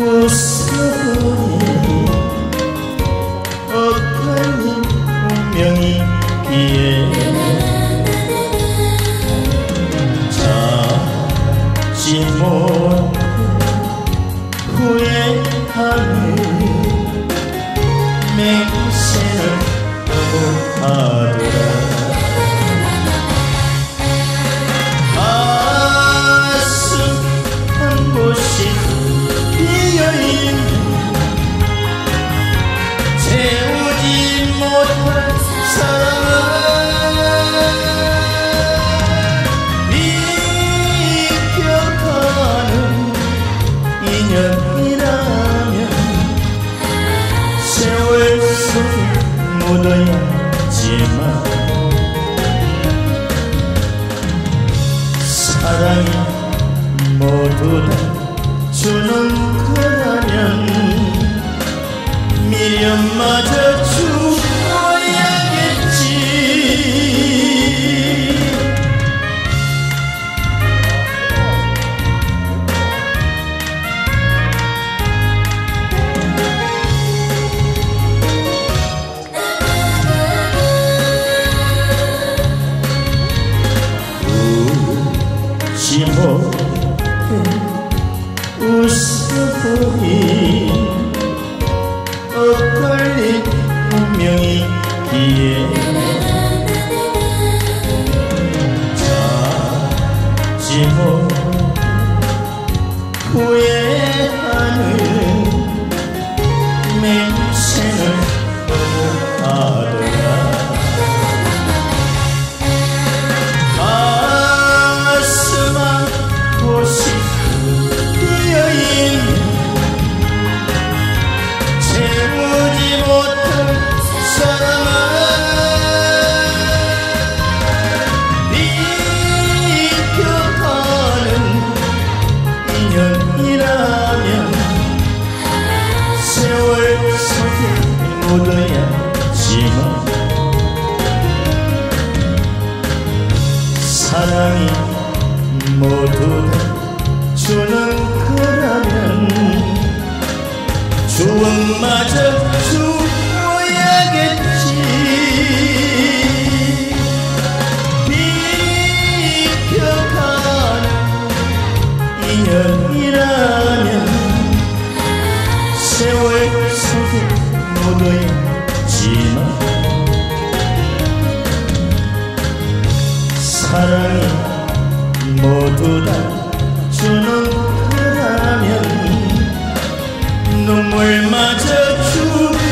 구성에 어떤 운명이기에 자지 못해 후회하는 맹세를 하고 하 돌아야지만 사랑이 모두 다 주는 거라면 미련마저 못해 웃어보니 엇갈린 운명이기에. 자지 못해 후회하는 맹 거였지만 사랑이 모두 다 주는 거라면 눈물마저 주고